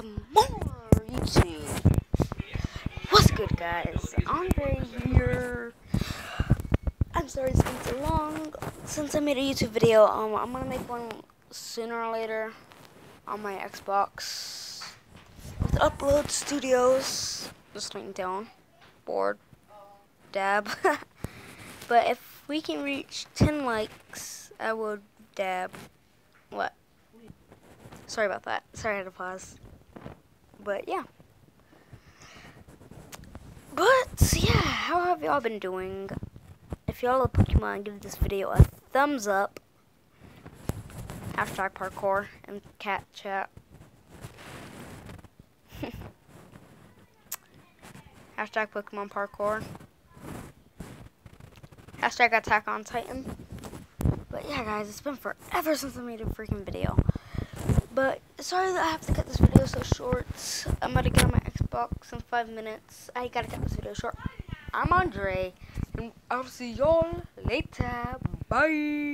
some more YouTube. What's good, guys? Andre here. I'm sorry it's been so long since I made a YouTube video. Um, I'm gonna make one sooner or later on my Xbox with Upload Studios. Just laying down, bored, dab. but if we can reach 10 likes, I would dab. What? Sorry about that. Sorry I had to pause. But yeah. But yeah, how have y'all been doing? If y'all love Pokemon, give this video a thumbs up. Hashtag parkour and cat chat. Hashtag Pokemon parkour. Hashtag attack on Titan. But yeah guys, it's been forever since I made a freaking video. But sorry that I have to cut this video so short. I'm to get on my Xbox in five minutes. I gotta cut this video short. I'm Andre, and I'll see y'all later. Bye.